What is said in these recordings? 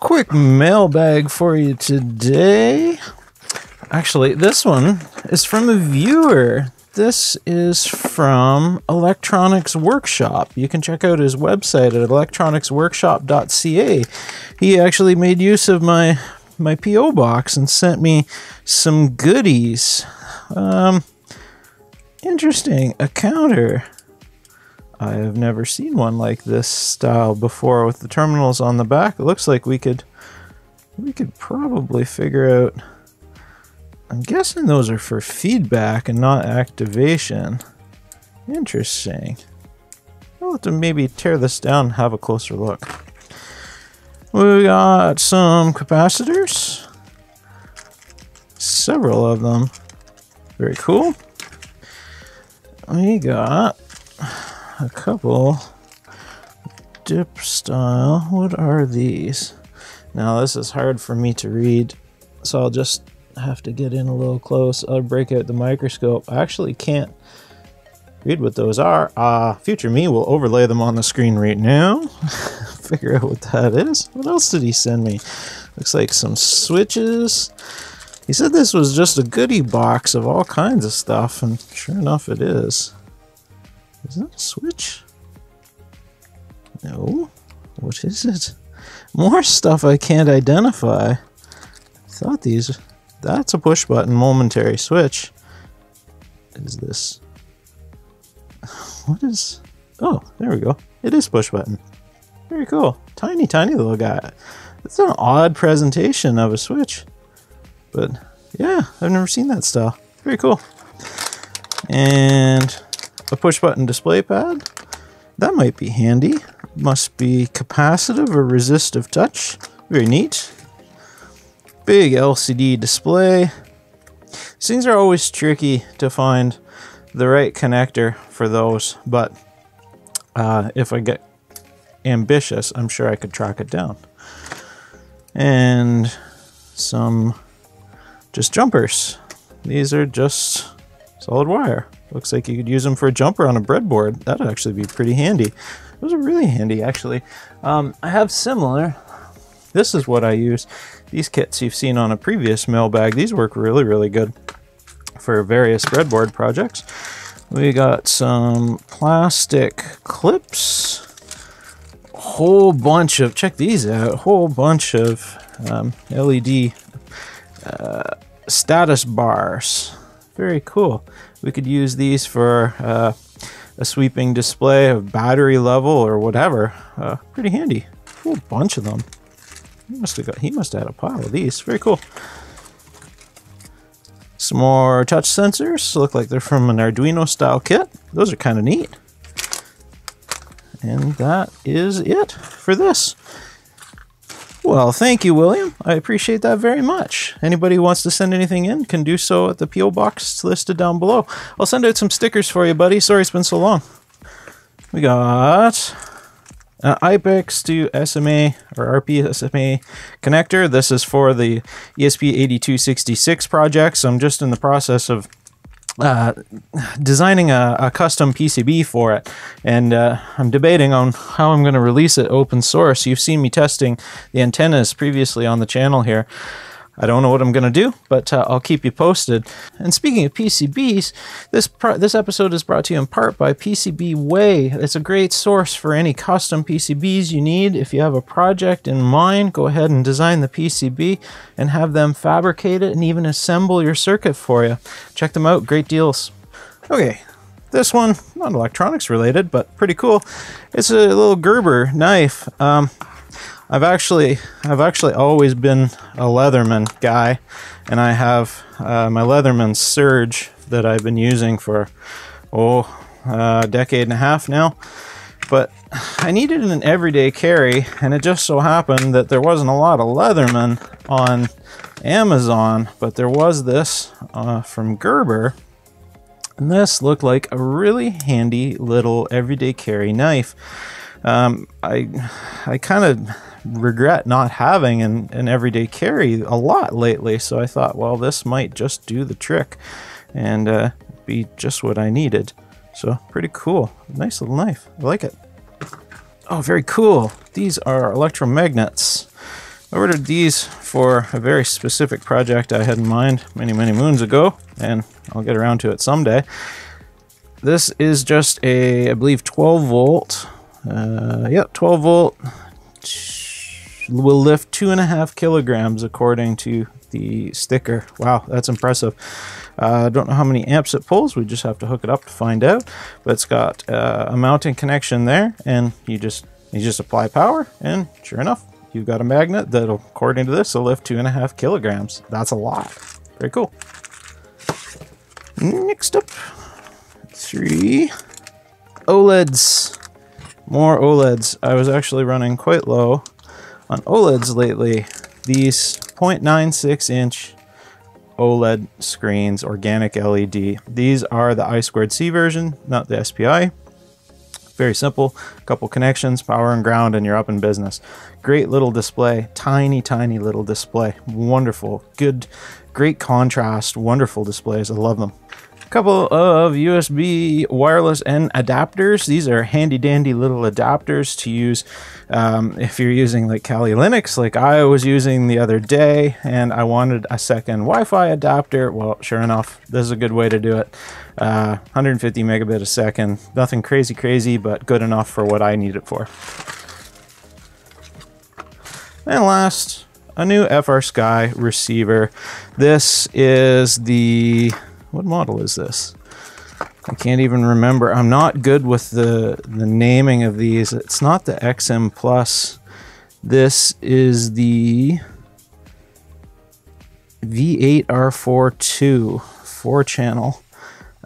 quick mailbag for you today. Actually, this one is from a viewer. This is from Electronics Workshop. You can check out his website at electronicsworkshop.ca. He actually made use of my my PO box and sent me some goodies. Um, interesting. A counter. I have never seen one like this style before with the terminals on the back. It looks like we could we could probably figure out I'm guessing those are for feedback and not activation. Interesting. I'll have to maybe tear this down and have a closer look. We got some capacitors. Several of them. Very cool. We got a couple dip style. What are these? Now this is hard for me to read, so I'll just have to get in a little close. I'll break out the microscope. I actually can't read what those are. Uh, future me will overlay them on the screen right now. Figure out what that is. What else did he send me? Looks like some switches. He said this was just a goodie box of all kinds of stuff, and sure enough it is. Is that a switch? No. What is it? More stuff I can't identify. I thought these... That's a push button momentary switch. Is this... What is... Oh, there we go. It is push button. Very cool. Tiny, tiny little guy. It's an odd presentation of a switch. But yeah, I've never seen that style. Very cool. And a push button display pad. That might be handy. Must be capacitive or resistive touch. Very neat. Big LCD display. These things are always tricky to find the right connector for those, but uh, if I get ambitious, I'm sure I could track it down. And some just jumpers. These are just solid wire. Looks like you could use them for a jumper on a breadboard. That'd actually be pretty handy. Those are really handy, actually. Um, I have similar. This is what I use. These kits you've seen on a previous mailbag. These work really, really good for various breadboard projects. We got some plastic clips. Whole bunch of, check these out, whole bunch of um, LED uh, status bars. Very cool. We could use these for uh, a sweeping display of battery level or whatever. Uh, pretty handy. Whole bunch of them. He must have got. He must have had a pile of these. Very cool. Some more touch sensors. Look like they're from an Arduino style kit. Those are kind of neat. And that is it for this. Well, thank you, William. I appreciate that very much. Anybody who wants to send anything in can do so at the P.O. box listed down below. I'll send out some stickers for you, buddy. Sorry it's been so long. We got uh, IPEX to SMA or RP SMA connector. This is for the ESP8266 project. So I'm just in the process of uh, designing a, a, custom PCB for it, and uh, I'm debating on how I'm going to release it open source. You've seen me testing the antennas previously on the channel here. I don't know what I'm going to do, but uh, I'll keep you posted. And speaking of PCBs, this this episode is brought to you in part by PCBWay. It's a great source for any custom PCBs you need. If you have a project in mind, go ahead and design the PCB and have them fabricate it and even assemble your circuit for you. Check them out, great deals. Okay, this one, not electronics related, but pretty cool. It's a little Gerber knife. Um, I've actually I've actually always been a Leatherman guy, and I have uh, my Leatherman Surge that I've been using for oh a decade and a half now. But I needed an everyday carry, and it just so happened that there wasn't a lot of Leatherman on Amazon, but there was this uh, from Gerber. And this looked like a really handy little everyday carry knife. Um, I I kind of regret not having an, an everyday carry a lot lately. So I thought, well, this might just do the trick and uh, be just what I needed. So pretty cool. Nice little knife. I like it. Oh, very cool. These are electromagnets. I ordered these for a very specific project I had in mind many, many moons ago, and I'll get around to it someday. This is just a, I believe, 12 volt. Uh, yeah, 12 volt. Will lift two and a half kilograms according to the sticker. Wow, that's impressive. I uh, don't know how many amps it pulls. We just have to hook it up to find out. But it's got uh, a mounting connection there, and you just you just apply power, and sure enough, you've got a magnet that'll, according to this, will lift two and a half kilograms. That's a lot. Very cool. Next up, three OLEDs. More OLEDs. I was actually running quite low on OLEDs lately. These 0.96 inch OLED screens, organic LED. These are the I squared C version, not the SPI. Very simple, couple connections, power and ground, and you're up in business. Great little display, tiny, tiny little display. Wonderful, good, great contrast, wonderful displays. I love them couple of USB wireless and adapters. These are handy dandy little adapters to use um, if you're using like Kali Linux, like I was using the other day, and I wanted a second Wi-Fi adapter. Well, sure enough, this is a good way to do it. Uh, 150 megabit a second, nothing crazy crazy, but good enough for what I need it for. And last, a new FrSky receiver. This is the what model is this? I can't even remember. I'm not good with the the naming of these. It's not the XM Plus. This is the V8R42 four channel.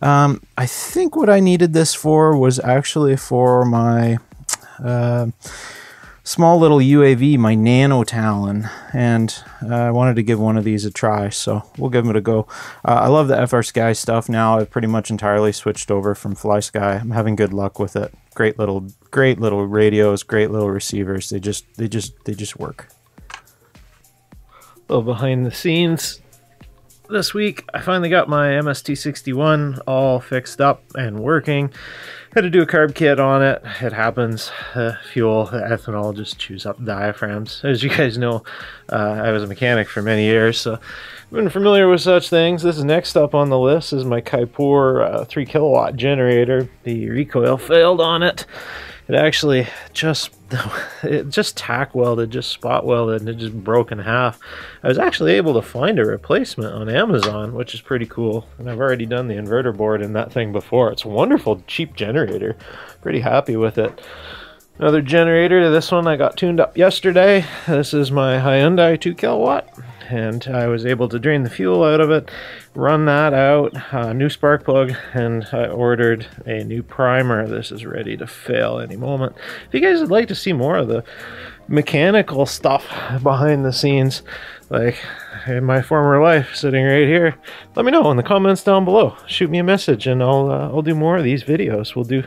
Um, I think what I needed this for was actually for my uh, small little UAV, my Nano Talon, and uh, I wanted to give one of these a try, so we'll give it a go. Uh, I love the FrSky stuff now. I've pretty much entirely switched over from FlySky. I'm having good luck with it. Great little, great little radios, great little receivers. They just, they just, they just work. A little behind the scenes. This week, I finally got my MST61 all fixed up and working. Had to do a carb kit on it. It happens. Uh, fuel, ethanol just chews up diaphragms. As you guys know, uh, I was a mechanic for many years, so I've been familiar with such things. This is next up on the list is my Kipor uh, 3 kilowatt generator. The recoil failed on it. It actually just it just tack welded, just spot welded, and it just broke in half. I was actually able to find a replacement on Amazon, which is pretty cool. And I've already done the inverter board in that thing before. It's a wonderful, cheap generator. Pretty happy with it. Another generator, this one I got tuned up yesterday. This is my Hyundai 2 kilowatt and I was able to drain the fuel out of it, run that out, uh, new spark plug, and I ordered a new primer. This is ready to fail any moment. If you guys would like to see more of the mechanical stuff behind the scenes, like in my former life, sitting right here, let me know in the comments down below. Shoot me a message, and I'll uh, I'll do more of these videos. We'll do,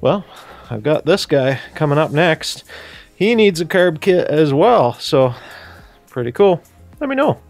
well, I've got this guy coming up next. He needs a carb kit as well, so pretty cool let me know.